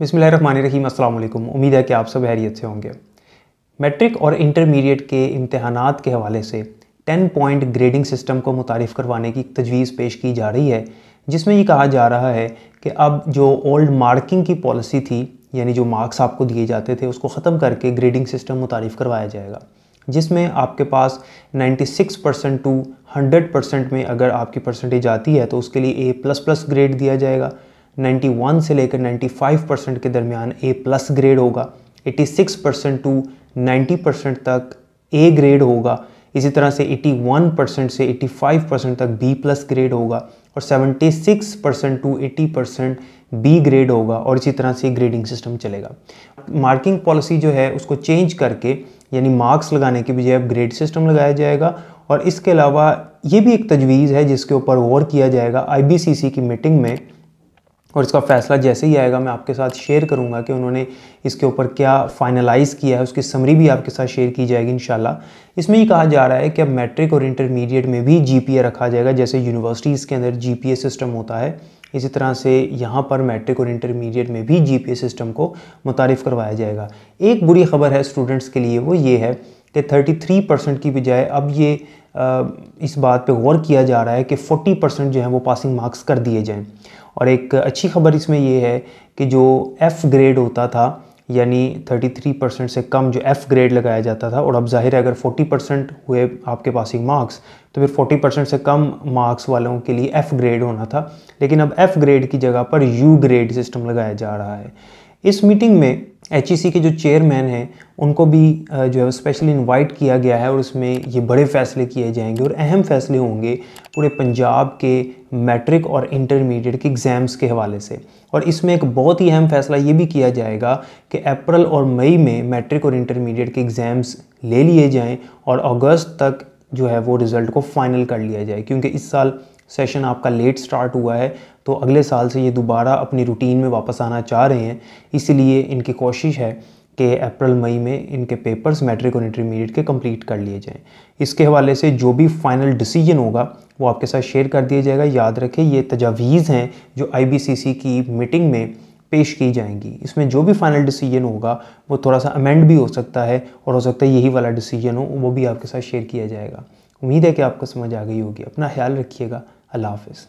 बिसमीम अल्लाम उम्मीद है कि आप सब हैरियत से होंगे। मैट्रिक और इंटरमीडिएट के इम्तहानात के हवाले से 10 पॉइंट ग्रेडिंग सिस्टम को मुतारफ़ करवाने की तजवीज़ पेश की जा रही है, जिसमें ये कहा जा रहा है कि अब जो ओल्ड मार्किंग की पॉलिसी थी, यानी जो मार्क्स आपको दिए जाते थे, उसको ख़त्म करके ग्रेडिंग सिस्टम मुतारफ़ करवाया जाएगा, जिसमें आपके पास 96 परसेंट टू 100 परसेंट में अगर आपकी परसेंटेज आती है तो उसके लिए ए प्लस प्लस ग्रेड दिया जाएगा 91 से लेकर 95 परसेंट के दरमियान ए प्लस ग्रेड होगा। 86 परसेंट टू 90 परसेंट तक ए ग्रेड होगा। इसी तरह से 81 परसेंट से 85 परसेंट तक बी प्लस ग्रेड होगा और 76 percent to 80 percent B grade होगा और इसी तरह से ग्रेडिंग सिस्टम चलेगा। मार्किंग पॉलिसी जो है, उसको चेंज करके, यानी मार्क्स लगाने की बजाय अब ग्रेड सिस्टम लगाया जाएगा और इसके अलावा ये भी एक तजवीज़ है जिसके ऊपर गौर किया जाएगा आईबीसीसी की मीटिंग में और इसका फ़ैसला जैसे ही आएगा, मैं आपके साथ शेयर करूँगा कि उन्होंने इसके ऊपर क्या फाइनलाइज़ किया है, उसकी समरी भी आपके साथ शेयर की जाएगी इन इसमें ये कहा जा रहा है कि अब मैट्रिक और इंटरमीडिएट में भी जीपीए रखा जाएगा, जैसे यूनिवर्सिटीज़ के अंदर जीपीए सिस्टम होता है। इसी तरह से यहाँ पर मैट्रिक और इंटरमीडिएट में भी जी सिस्टम को मुतारफ़ करवाया जाएगा। एक बुरी खबर है स्टूडेंट्स के लिए, वो ये है कि 33 परसेंट की बजाय अब ये इस बात पे गौर किया जा रहा है कि 40 परसेंट जो है वो पासिंग मार्क्स कर दिए जाएँ। और एक अच्छी खबर इसमें ये है कि जो एफ़ ग्रेड होता था, यानी 33 परसेंट से कम जो एफ़ ग्रेड लगाया जाता था, और अब ज़ाहिर है अगर 40 परसेंट हुए आपके पासिंग मार्क्स तो फिर 40 परसेंट से कम मार्क्स वालों के लिए एफ़ ग्रेड होना था। लेकिन अब एफ़ ग्रेड की जगह पर यू ग्रेड सिस्टम लगाया जा रहा है। इस मीटिंग में एच e के जो चेयरमैन हैं, उनको भी जो है स्पेशली इनवाइट किया गया है और उसमें ये बड़े फ़ैसले किए जाएँगे और अहम फ़ैसले होंगे पूरे पंजाब के मैट्रिक और इंटरमीडिएट के एग्ज़ाम्स के हवाले से। और इसमें एक बहुत ही अहम फ़ैसला ये भी किया जाएगा कि अप्रैल और मई में मैट्रिक और इंटरमीडिएट के एग्ज़ाम्स ले लिए जाएँ और अगस्त तक जो है वो रिज़ल्ट को फ़ाइनल कर लिया जाए, क्योंकि इस साल सेशन आपका लेट स्टार्ट हुआ है तो अगले साल से ये दोबारा अपनी रूटीन में वापस आना चाह रहे हैं। इसलिए इनकी कोशिश है कि अप्रैल, मई में इनके पेपर्स मैट्रिक और इंटरमीडिएट के कंप्लीट कर लिए जाएँ। इसके हवाले से जो भी फाइनल डिसीज़न होगा, वो आपके साथ शेयर कर दिया जाएगा। याद रखें, ये तजावीज़ हैं जो आईबीसीसी की मीटिंग में पेश की जाएँगी। इसमें जो भी फाइनल डिसीज़न होगा, वो थोड़ा सा अमेंड भी हो सकता है और हो सकता है यही वाला डिसीज़न हो, वो भी आपके साथ शेयर किया जाएगा। उम्मीद है कि आपको समझ आ गई होगी। अपना ख्याल रखिएगा। Allah Hafiz.